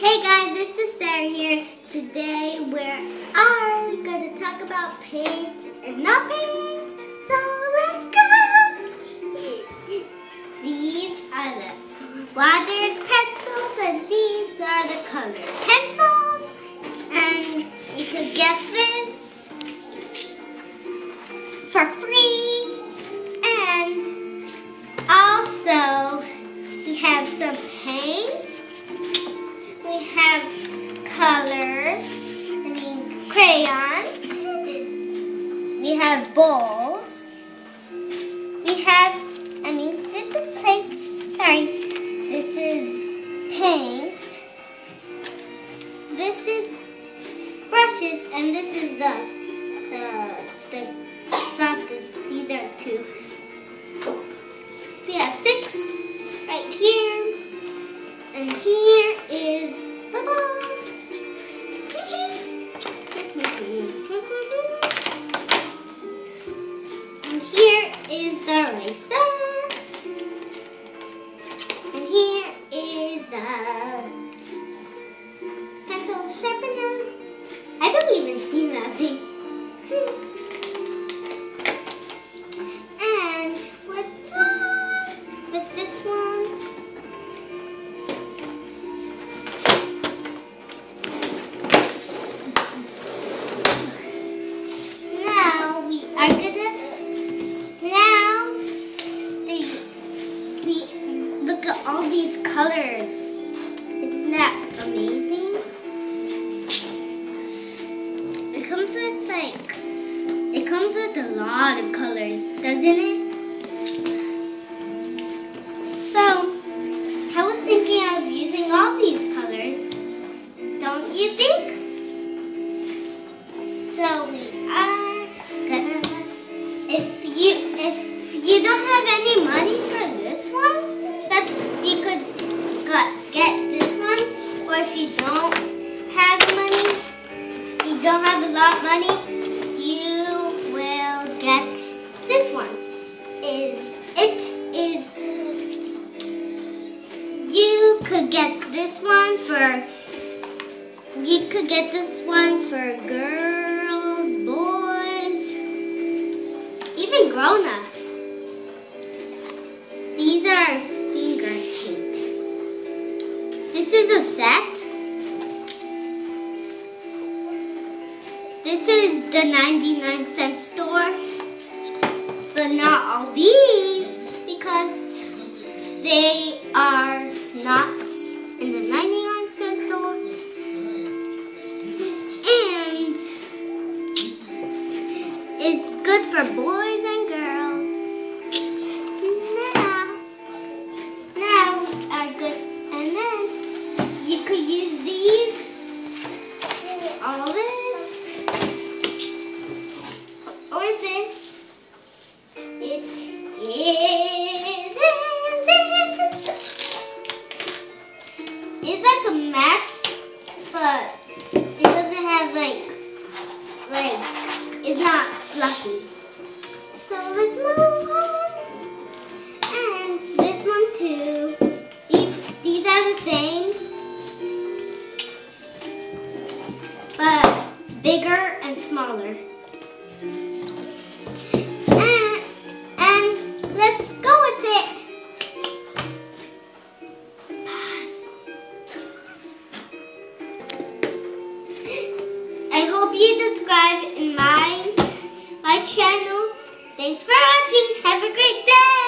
Hey guys, this is Sarah here. Today we are going to talk about paint and not paint. So let's go! These are the watered pencils and these are the colored pencils. And you could get mean crayons. We have bowls. We have, I mean, this is plates. Sorry. This is paint. This is brushes, and this is the the the softest. These are two. We have six right here, And here is the eraser. And here is the pencil sharpener. I don't even see nothing. It? So I was thinking of using all these colors. Don't you think? So we are gonna if you if you don't have any money for this one, that's you could get this one. Or if you don't have money, you don't have a lot of money, could get this one for you could get this one for girls, boys, even grown-ups. These are finger paint. This is a set. This is the 99 cent store. But not all these because they are not it's good for boys and girls. Now, now are good. And then you could use these, all this, or this. It is. It's like a mat, but it doesn't have like, like, it's not fluffy. So let's move on. And this one too. These, these are the same, but bigger and smaller. And, and let's go with it. Pause. I hope you subscribe in my channel. Thanks for watching. Have a great day.